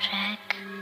track.